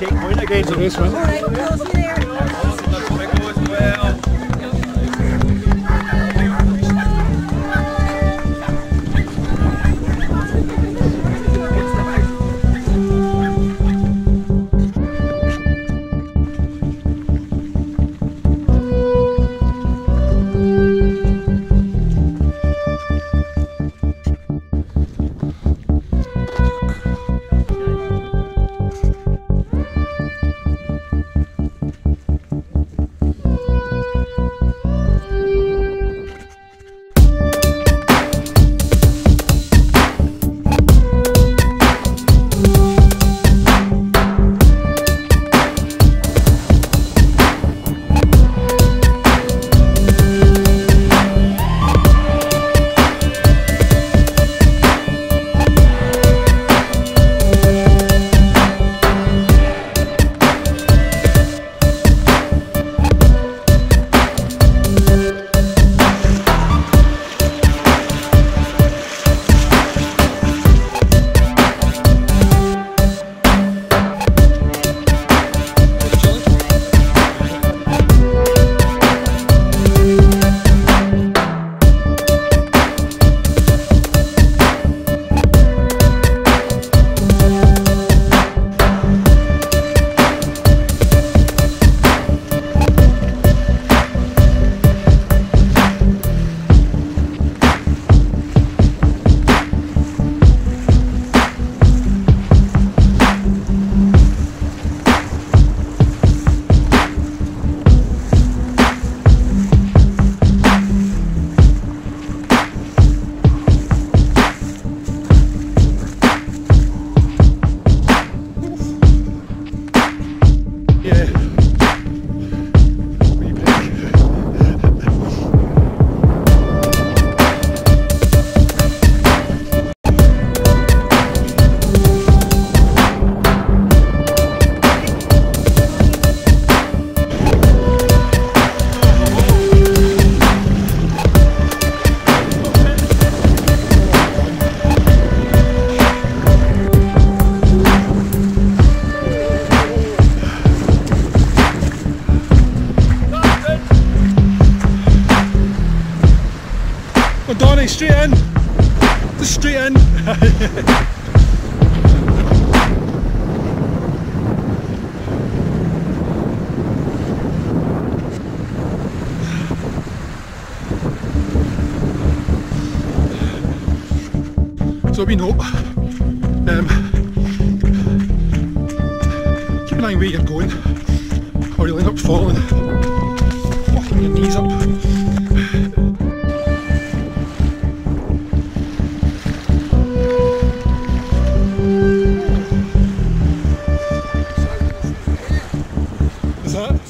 last checkpoint again. So This one. So we know. Um, keep an eye where you're going, or you'll end up falling. Fucking your knees up. Is that?